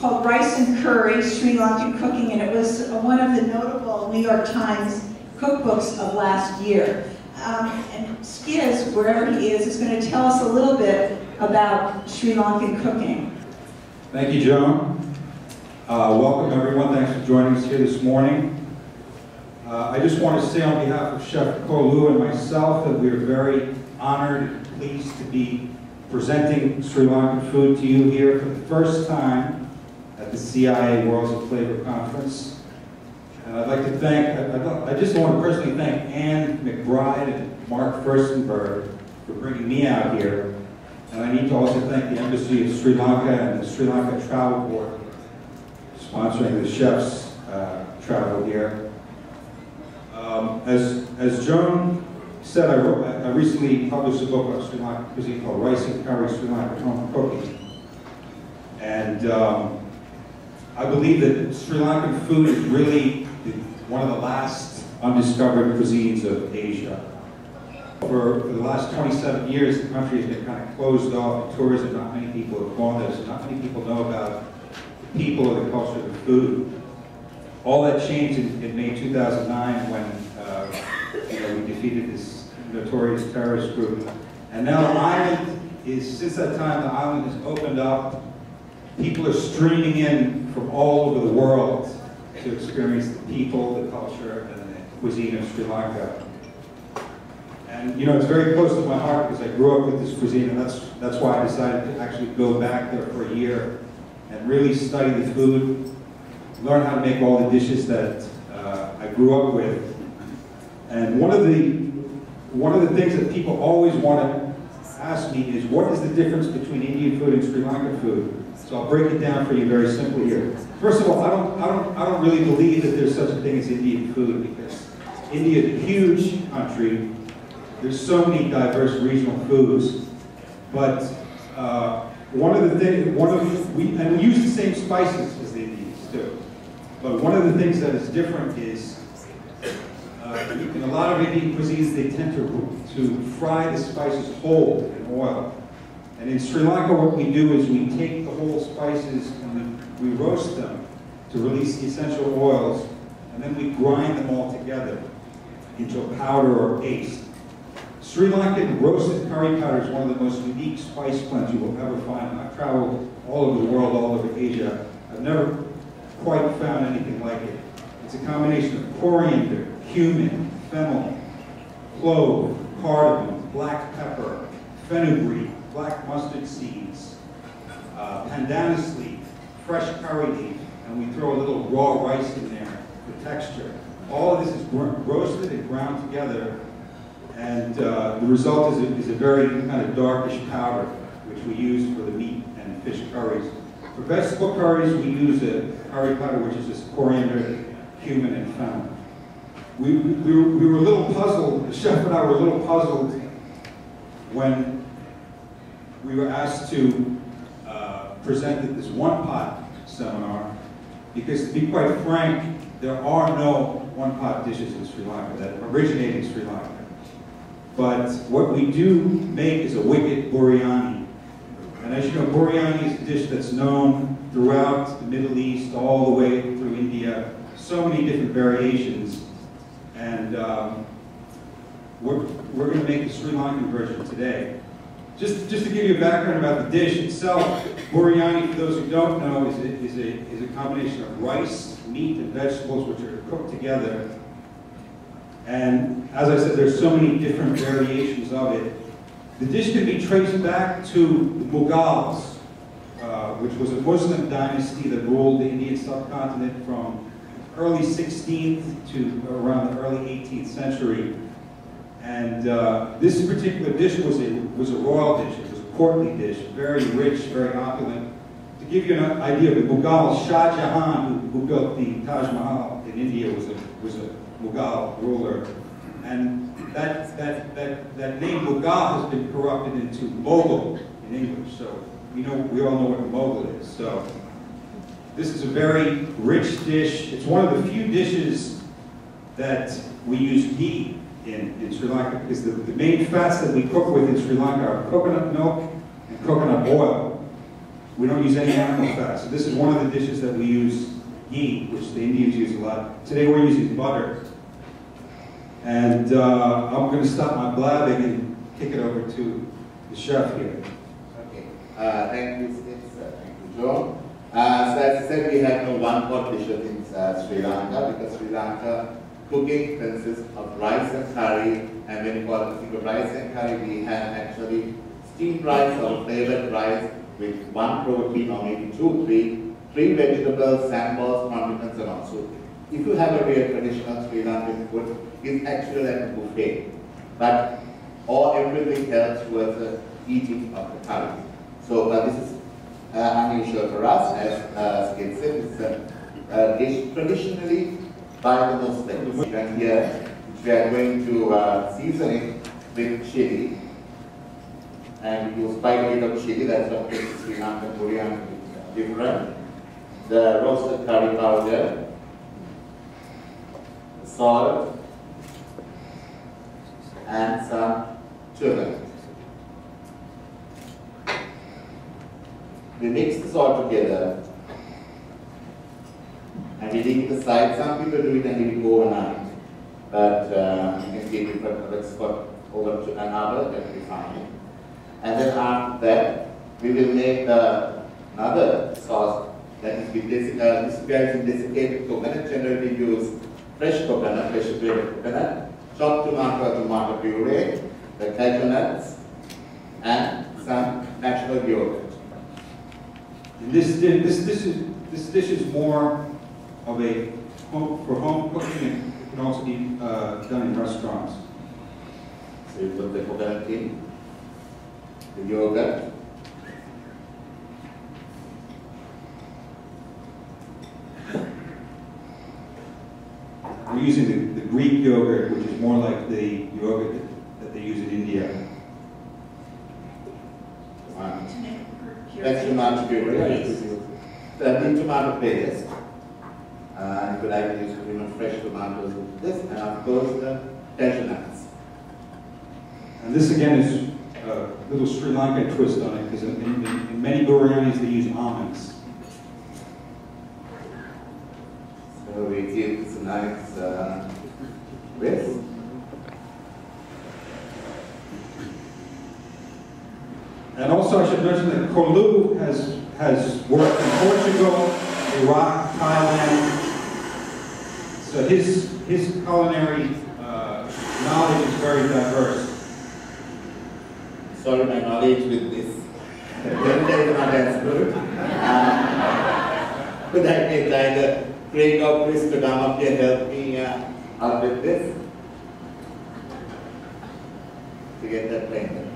called Rice and Curry, Sri Lankan Cooking, and it was one of the notable New York Times cookbooks of last year. Um, and Skiz, wherever he is, is going to tell us a little bit about Sri Lankan cooking. Thank you, Joan. Uh, welcome, everyone. Thanks for joining us here this morning. Uh, I just want to say on behalf of Chef Koluu and myself that we are very honored and pleased to be presenting Sri Lankan food to you here for the first time the CIA Worlds of Flavor Conference. And I'd like to thank, I, I just want to personally thank Anne McBride and Mark Furstenberg for bringing me out here. And I need to also thank the Embassy of Sri Lanka and the Sri Lanka Travel Board for sponsoring the chef's uh, travel here. Um, as, as Joan said, I, wrote, I recently published a book on Sri Lankan cuisine called Rice and Curry Sri Lankan Home Cooking. And um, I believe that Sri Lankan food is really one of the last undiscovered cuisines of Asia. For, for the last 27 years, the country has been kind of closed off to tourism. Not many people have gone there, so not many people know about the people or the culture of the food. All that changed in, in May 2009 when uh, you know, we defeated this notorious terrorist group. And now the island is, since that time, the island has opened up. People are streaming in from all over the world to experience the people, the culture, and the cuisine of Sri Lanka. And you know, it's very close to my heart because I grew up with this cuisine, and that's that's why I decided to actually go back there for a year and really study the food, learn how to make all the dishes that uh, I grew up with. And one of the one of the things that people always want to ask me is, what is the difference between Indian food and Sri Lankan food? So I'll break it down for you very simply here. First of all, I don't, I don't, I don't really believe that there's such a thing as Indian food because India is a huge country. There's so many diverse regional foods, but uh, one of the things, one of we, and we use the same spices as the Indians do. But one of the things that is different is in a lot of Indian cuisines, they tend to, to fry the spices whole in oil. And in Sri Lanka, what we do is we take the whole spices and we, we roast them to release the essential oils, and then we grind them all together into a powder or paste. Sri Lankan roasted curry powder is one of the most unique spice blends you will ever find. I've traveled all over the world, all over Asia. I've never quite found anything like it. It's a combination of coriander, cumin, fennel, clove, cardamom, black pepper, fenugreek, black mustard seeds, uh, pandanus leaf, fresh curry leaf, and we throw a little raw rice in there for texture. All of this is roasted and ground together, and uh, the result is a, is a very kind of darkish powder, which we use for the meat and fish curries. For vegetable curries, we use a curry powder, which is just coriander, cumin, and fennel. We, we, were, we were a little puzzled, the chef and I were a little puzzled when we were asked to uh, present at this one pot seminar, because to be quite frank, there are no one pot dishes in Sri Lanka that originate in Sri Lanka. But what we do make is a wicked biryani. And as you know, biryani is a dish that's known throughout the Middle East, all the way through India, so many different variations. And um, we're, we're going to make the Sri Lankan version today. Just, just to give you a background about the dish itself, biryani, for those who don't know, is a, is a, is a combination of rice, meat, and vegetables which are cooked together. And as I said, there's so many different variations of it. The dish can be traced back to the Mughals, uh, which was a Muslim dynasty that ruled the Indian subcontinent from early 16th to around the early 18th century. And uh, this particular dish was a, was a royal dish. It was a courtly dish, very rich, very opulent. To give you an idea the Mughal, Shah Jahan, who, who built the Taj Mahal in India, was a, was a Mughal ruler. And that, that, that, that name Mughal has been corrupted into Mogul in English. So we, know, we all know what a Mughal is. So this is a very rich dish. It's one of the few dishes that we use ghee in, in Sri Lanka because the, the main fats that we cook with in Sri Lanka are coconut milk and coconut oil. We don't use any animal fat. So this is one of the dishes that we use ghee, which the Indians use a lot. Today we're using butter. And uh, I'm going to stop my blabbing and kick it over to the chef here. Okay. Uh, thank you, Steve. Thank you, Joe. Uh, so as I said, we have no one pot dishes in uh, Sri Lanka because Sri Lanka cooking consists of rice and curry. And when you call it of rice and curry, we have actually steamed rice or flavored rice with one protein or maybe two, three, three vegetables, sambols, condiments and all. So if you have a real traditional Sri Lankan food, it's actually like a buffet. But all everything else was the eating of the curry. So uh, this is unusual for us, as uh, Skiz said, it's a, a dish traditionally by the Muslims. And here we are going to uh, season it with chili. And use quite a bit of chili, that's what makes Sri Lankan Korean different. The roasted curry powder, salt, and some turmeric. We mix this all together and we leave it aside. Some people do it and leave it overnight. But uh, you can see different products for over to an hour, that will be fine. And then after that, we will make uh, another sauce that is with this, uh, this guy is desiccated coconut. Generally we use fresh coconut, fresh grated coconut, chopped tomato, tomato puree, the cashew nuts, and some natural yogurt. And this, this, this, is, this dish is more of a home, for home cooking and it can also be uh, done in restaurants. So you put the coconut in, the yogurt, We're using the, the Greek yogurt, which is more like the yogurt that, that they use in India. um, Tomato That's tomato puree. The tomato paste. Uh, you could either use you know, fresh tomatoes with this, and of course the cashew nuts. And this again is a little Sri Lanka twist on it, because in, in, in many biryanis they use almonds. So we give this nice uh, whisk. And also I should mention that Koluu has, has worked in Portugal, Iraq, Thailand. So his, his culinary uh, knowledge is very diverse. Sorry, my knowledge with this. Blender is not as good. But I try the Craig of Chris to come up here help me uh, out with this. To get that blender.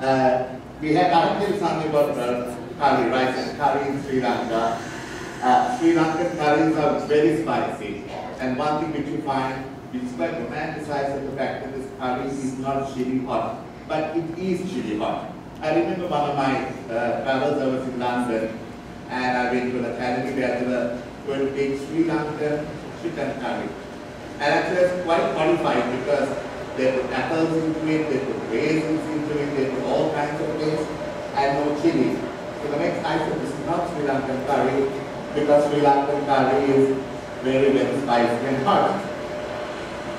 Uh, we have something about uh, curry, rice and curry in Sri Lanka. Uh, Sri Lankan curries are very spicy. And one thing which you find, which is quite romanticized the fact that this curry is not chili hot, but it is chili hot. I remember one of my uh, travels, I was in London, and I went to an academy where they were going to make Sri Lankan chicken curry. And I was quite horrified because they put apples into it, they put raisins into it, they put all kinds of things, and no chili. So the next I said, this is not Sri Lankan curry, because Sri Lankan curry is very, very spicy and hot.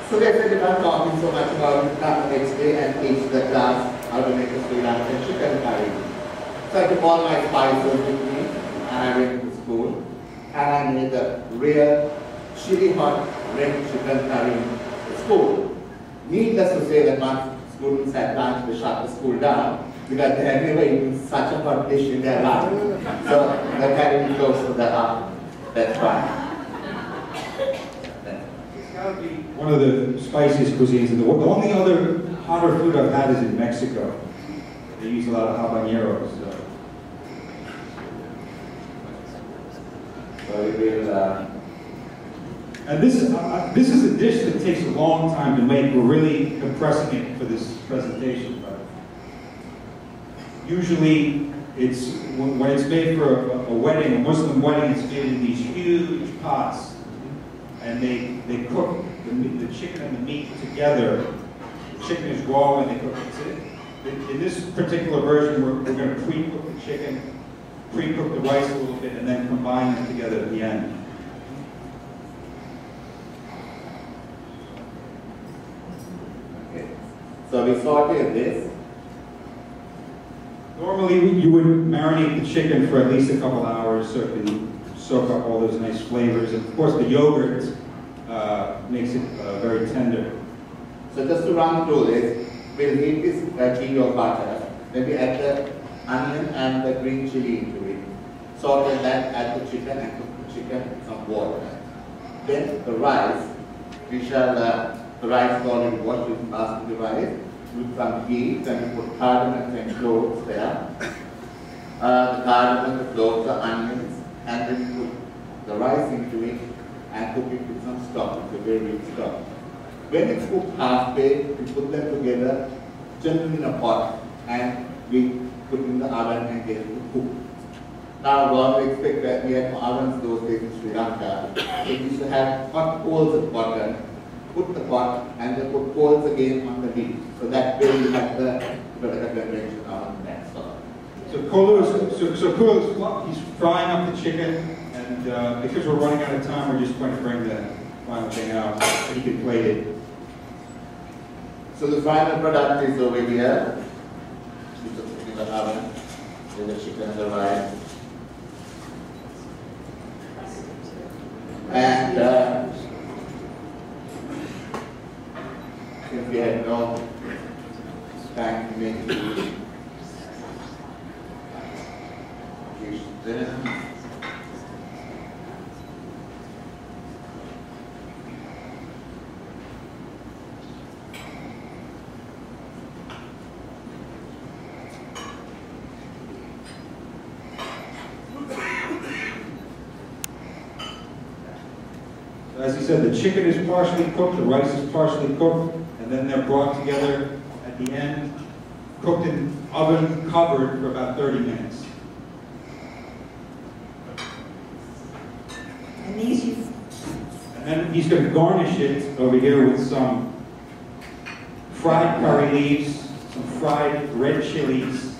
So they said, not talking so much about it, come the next day and teach the class how to make a Sri Lankan chicken curry. So I took all my spices with me, and I went to school, and I made a real chili hot red chicken curry in school. Needless to say that once students had lunch, they shut the school down because they had never eaten such a hot dish in their life. So the curry close to the heart. That's why. It's got to be one of the spiciest cuisines in the world. The only other hotter food I've had is in Mexico. They use a lot of habaneros. So. So we will, uh, And this is, uh, this is a dish that takes a long time to make. We're really compressing it for this presentation. But usually, it's when it's made for a, a wedding, a Muslim wedding, it's made in these huge pots, and they they cook the, the chicken and the meat together. The chicken is raw when they cook it. In this particular version, we're, we're going to pre-cook the chicken pre-cook the rice a little bit, and then combine them together at the end. Okay. So we saute this. Normally, you would marinate the chicken for at least a couple hours so it can soak up all those nice flavors. And of course, the yogurt uh, makes it uh, very tender. So just to run through this, we'll heat this uh, tea of butter. Then we add the onion and the green chili into it. Salt Saute that, add the chicken and cook the chicken with some water. Then the rice, we shall, uh, the rice already washed, we ask the rice with some then we put cardamom and cloves there. Uh, the cardamom, the cloves, the onions, and then put the rice into it and cook it with some stock, it's a very rich stock. When it's cooked halfway, we put them together gently in a pot and we put in the oven and get it to cook. Now, God, we expect that we had ovens those days in Sri Lanka. So we used to have hot coals at bottom, put the pot and then put coals again on the heat. So that way you the, the convention oven that's. So is, so, so Koluu he's frying up the chicken, and uh, because we're running out of time, we're just going to bring the final thing out, so he can plate it. So the final product is over here. Put in the oven, then the chicken arrives. And uh, since we had no time to make we should then As he said, the chicken is partially cooked, the rice is partially cooked, and then they're brought together at the end, cooked in oven covered for about 30 minutes. And these you And then he's going to garnish it over here with some fried curry leaves, some fried red chilies,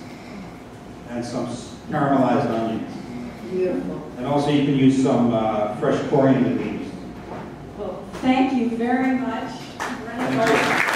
and some caramelized onions. Beautiful. And also you can use some uh, fresh coriander leaves. Well, thank you very much. Thank you.